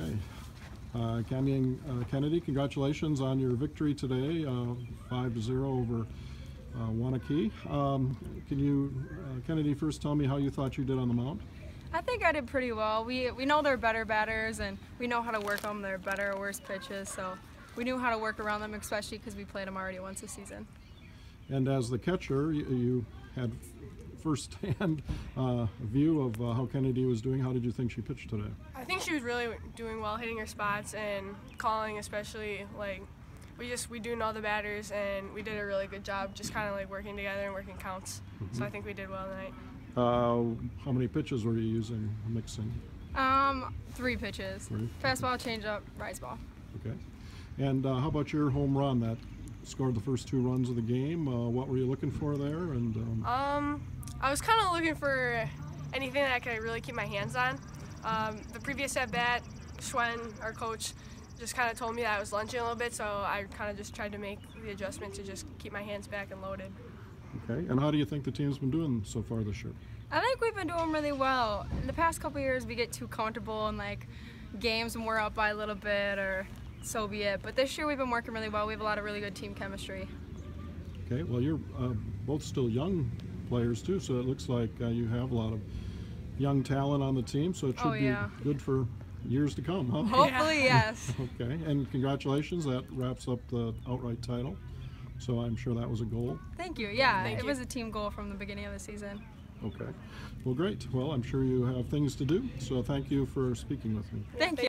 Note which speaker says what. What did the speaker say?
Speaker 1: Okay. Uh, Canyon uh, Kennedy, congratulations on your victory today, uh, five to zero over uh, Waunakee. Um, can you, uh, Kennedy, first tell me how you thought you did on the mound?
Speaker 2: I think I did pretty well. We we know they're better batters and we know how to work them. They're better or worse pitches, so we knew how to work around them, especially because we played them already once this season.
Speaker 1: And as the catcher, you, you had first-hand uh, view of uh, how Kennedy was doing. How did you think she pitched today?
Speaker 3: I think she was really doing well, hitting her spots and calling, especially like we just we do know the batters and we did a really good job, just kind of like working together and working counts. So I think we did well tonight.
Speaker 1: Uh, how many pitches were you using, mixing?
Speaker 2: Um, three pitches:
Speaker 1: Three.
Speaker 2: fastball, changeup, rise ball.
Speaker 1: Okay. And uh, how about your home run that scored the first two runs of the game? Uh, what were you looking for there? And um,
Speaker 3: Um, I was kind of looking for anything that I could really keep my hands on. Um, the previous at bat, Schwen, our coach, just kind of told me that I was lunging a little bit, so I kind of just tried to make the adjustment to just keep my hands back and loaded.
Speaker 1: okay. And how do you think the team's been doing so far this year?
Speaker 2: I think we've been doing really well. In the past couple years, we get too comfortable in like games when we're up by a little bit, or so be it. But this year, we've been working really well. We have a lot of really good team chemistry.
Speaker 1: Okay. Well, you're uh, both still young players too, so it looks like uh, you have a lot of young talent on the team. So it should
Speaker 2: Oh,
Speaker 1: be good for years to come, huh?
Speaker 2: Hopefully, yes.
Speaker 1: Okay. And congratulations. That wraps up the outright title. So I'm sure that was a goal.
Speaker 2: Thank you. Yeah,
Speaker 3: Thank
Speaker 2: it
Speaker 3: you.
Speaker 2: was a team goal from the beginning of the season.
Speaker 1: Okay. Well, great. Well, I'm sure you have things to do. So thank you for speaking with me.
Speaker 2: Thank you.